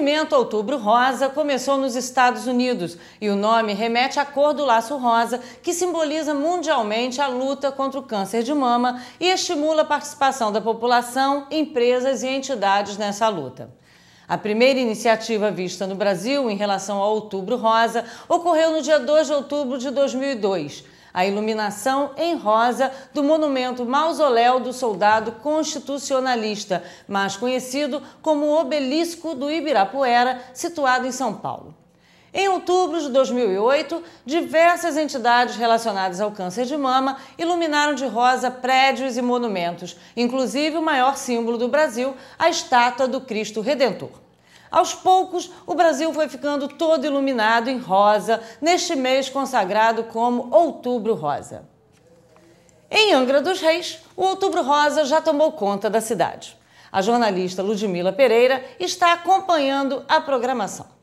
movimento Outubro Rosa começou nos Estados Unidos e o nome remete à cor do laço rosa, que simboliza mundialmente a luta contra o câncer de mama e estimula a participação da população, empresas e entidades nessa luta. A primeira iniciativa vista no Brasil em relação ao Outubro Rosa ocorreu no dia 2 de outubro de 2002 a iluminação em rosa do monumento Mausoléu do Soldado Constitucionalista, mais conhecido como Obelisco do Ibirapuera, situado em São Paulo. Em outubro de 2008, diversas entidades relacionadas ao câncer de mama iluminaram de rosa prédios e monumentos, inclusive o maior símbolo do Brasil, a estátua do Cristo Redentor. Aos poucos, o Brasil foi ficando todo iluminado em rosa neste mês consagrado como Outubro Rosa. Em Angra dos Reis, o Outubro Rosa já tomou conta da cidade. A jornalista Ludmila Pereira está acompanhando a programação.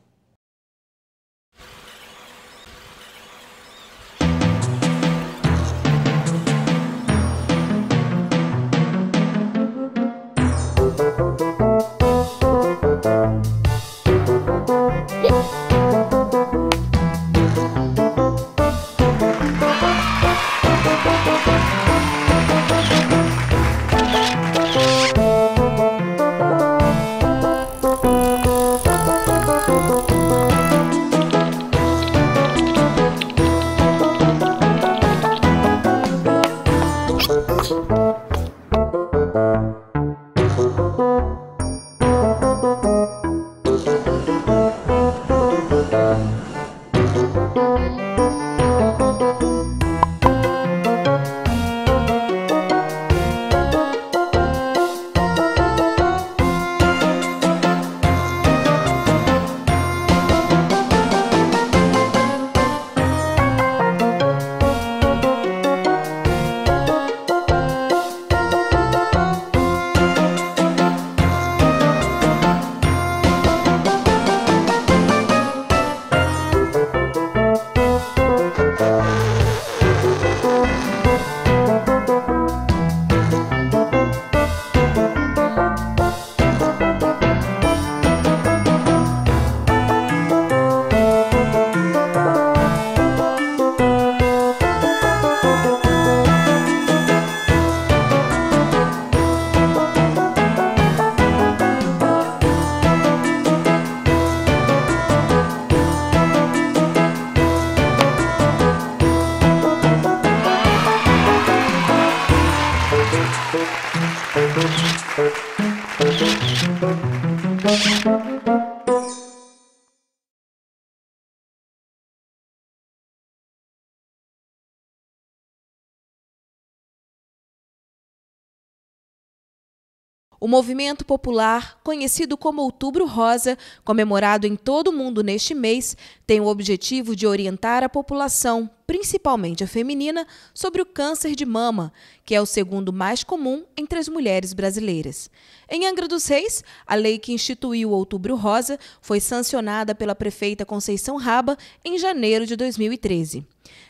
O movimento popular, conhecido como Outubro Rosa, comemorado em todo o mundo neste mês, tem o objetivo de orientar a população, principalmente a feminina, sobre o câncer de mama, que é o segundo mais comum entre as mulheres brasileiras. Em Angra dos Reis, a lei que instituiu o Outubro Rosa foi sancionada pela prefeita Conceição Raba em janeiro de 2013.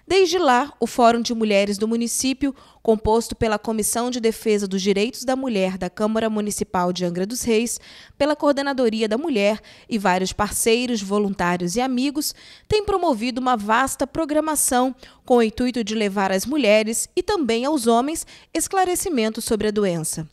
Desde lá, o Fórum de Mulheres do município, composto pela Comissão de Defesa dos Direitos da Mulher da Câmara Municipal de Angra dos Reis, pela Coordenadoria da Mulher e vários parceiros, voluntários e amigos, tem promovido uma vasta programação com o intuito de levar às mulheres e também aos homens esclarecimento sobre a doença.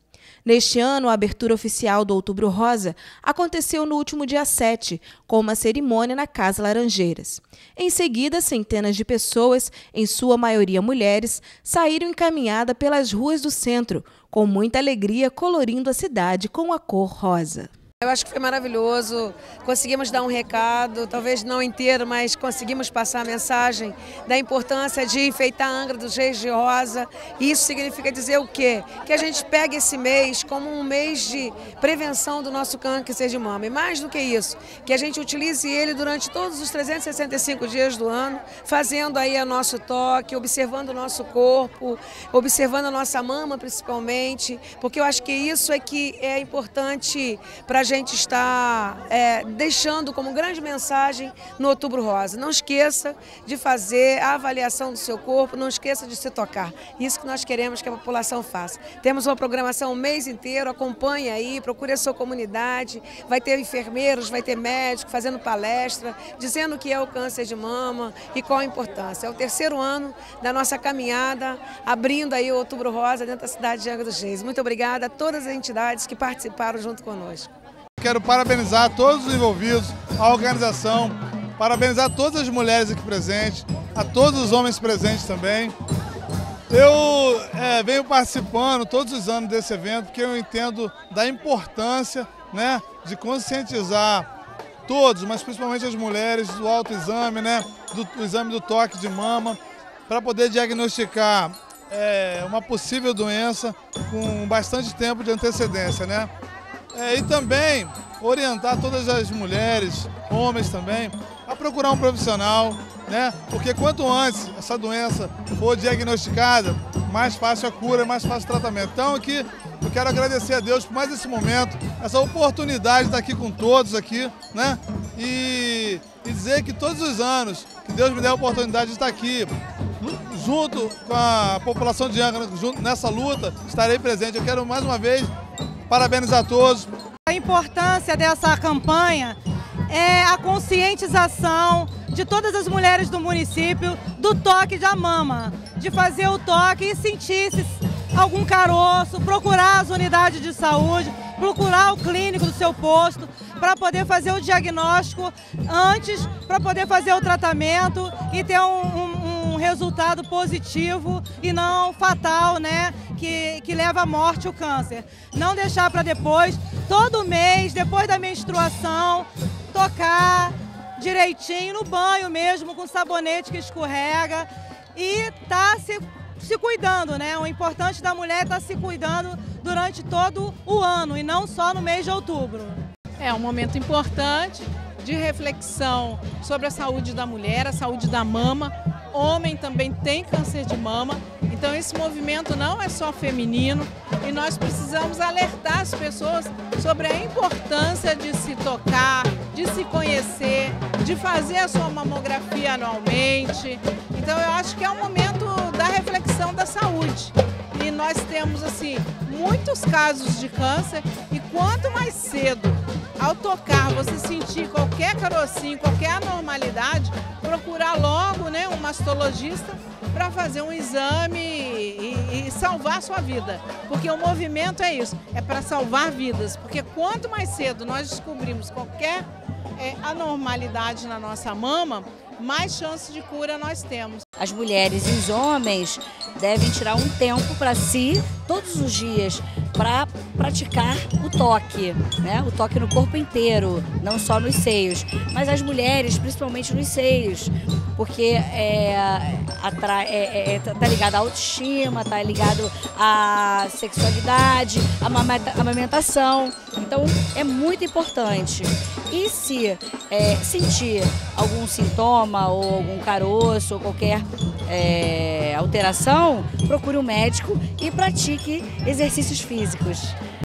Neste ano, a abertura oficial do Outubro Rosa aconteceu no último dia 7, com uma cerimônia na Casa Laranjeiras. Em seguida, centenas de pessoas, em sua maioria mulheres, saíram encaminhadas pelas ruas do centro, com muita alegria colorindo a cidade com a cor rosa. Eu acho que foi maravilhoso, conseguimos dar um recado, talvez não inteiro, mas conseguimos passar a mensagem da importância de enfeitar a Angra dos Reis de Rosa. Isso significa dizer o quê? Que a gente pegue esse mês como um mês de prevenção do nosso câncer de mama. E mais do que isso, que a gente utilize ele durante todos os 365 dias do ano, fazendo aí o nosso toque, observando o nosso corpo, observando a nossa mama principalmente, porque eu acho que isso é que é importante para a gente gente está é, deixando como grande mensagem no Outubro Rosa. Não esqueça de fazer a avaliação do seu corpo, não esqueça de se tocar. Isso que nós queremos que a população faça. Temos uma programação o mês inteiro, acompanhe aí, procure a sua comunidade, vai ter enfermeiros, vai ter médico fazendo palestra, dizendo o que é o câncer de mama e qual a importância. É o terceiro ano da nossa caminhada, abrindo aí o Outubro Rosa dentro da cidade de Angra dos Reis. Muito obrigada a todas as entidades que participaram junto conosco. Quero parabenizar todos os envolvidos, a organização, parabenizar todas as mulheres aqui presentes, a todos os homens presentes também. Eu é, venho participando todos os anos desse evento porque eu entendo da importância né, de conscientizar todos, mas principalmente as mulheres, do autoexame, né, do, do exame do toque de mama, para poder diagnosticar é, uma possível doença com bastante tempo de antecedência. Né? É, e também orientar todas as mulheres, homens também, a procurar um profissional, né? Porque quanto antes essa doença for diagnosticada, mais fácil a cura, mais fácil o tratamento. Então aqui eu quero agradecer a Deus por mais esse momento, essa oportunidade de estar aqui com todos aqui, né? E, e dizer que todos os anos que Deus me dê a oportunidade de estar aqui, junto com a população de Angra, junto nessa luta, estarei presente. Eu quero mais uma vez Parabéns a todos. A importância dessa campanha é a conscientização de todas as mulheres do município do toque de mama, de fazer o toque e sentir se algum caroço, procurar as unidades de saúde, procurar o clínico do seu posto para poder fazer o diagnóstico antes, para poder fazer o tratamento e ter um, um resultado positivo e não fatal, né? Que, que leva à morte o câncer. Não deixar para depois, todo mês, depois da menstruação, tocar direitinho no banho mesmo, com sabonete que escorrega e tá se se cuidando, né? O importante da mulher é tá se cuidando durante todo o ano e não só no mês de outubro. É um momento importante de reflexão sobre a saúde da mulher, a saúde da mama. Homem também tem câncer de mama, então esse movimento não é só feminino e nós precisamos alertar as pessoas sobre a importância de se tocar, de se conhecer, de fazer a sua mamografia anualmente. Então eu acho que é um momento da reflexão da saúde. E nós temos assim muitos casos de câncer e quanto mais cedo ao tocar, você sentir qualquer carocinho, qualquer anormalidade, procurar logo né, um mastologista para fazer um exame e, e, salvar a sua vida. Porque o movimento é isso, é para salvar vidas. Porque quanto mais cedo nós descobrimos qualquer é, anormalidade na nossa mama, mais chance de cura nós temos. As mulheres e os homens devem tirar um tempo para si, todos os dias, para praticar o toque, né? O toque no corpo inteiro, não só nos seios, mas as mulheres, principalmente nos seios, porque é, é, é, é tá ligado à autoestima, tá ligado à sexualidade, à amamentação. Então é muito importante. E se é, sentir algum sintoma ou algum caroço ou qualquer é, alteração, procure um médico e pratique exercícios físicos.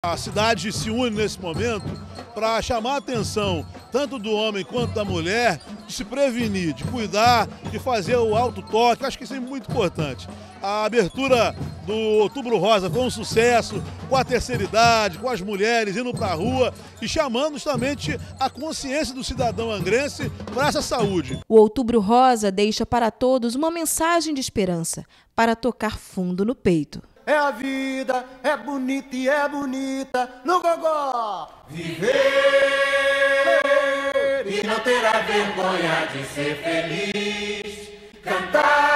A cidade se une nesse momento para chamar a atenção tanto do homem quanto da mulher de se prevenir, de cuidar, de fazer o alto toque. Acho que isso é muito importante. A abertura do Outubro Rosa foi um sucesso, com a terceira idade, com as mulheres indo para a rua e chamando justamente a consciência do cidadão angrense para essa saúde. O Outubro Rosa deixa para todos uma mensagem de esperança para tocar fundo no peito. É a vida, é bonita e é bonita no gogó. Viver e não ter a vergonha de ser feliz. Cantar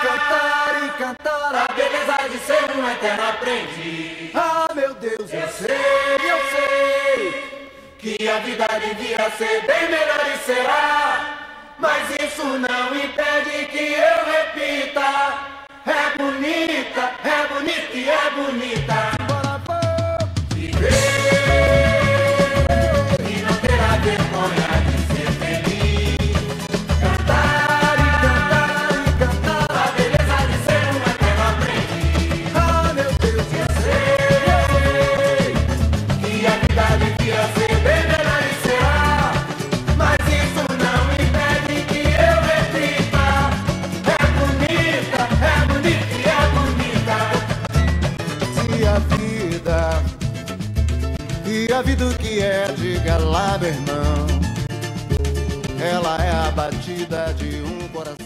cantar e cantar a beleza de ser um eterno aprendiz. Ah, meu Deus, eu sei, eu sei que a vida devia ser bem melhor e será. Mas isso não impede que eu repita. É bonita, é bonita e é bonita. Ela é a batida de um coração.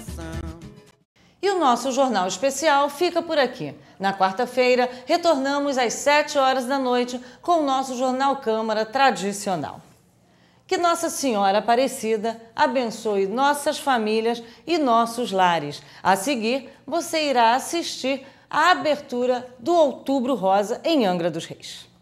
E o nosso jornal especial fica por aqui. Na quarta-feira, retornamos às 7 horas da noite com o nosso Jornal Câmara tradicional. Que Nossa Senhora Aparecida abençoe nossas famílias e nossos lares. A seguir, você irá assistir à abertura do Outubro Rosa em Angra dos Reis.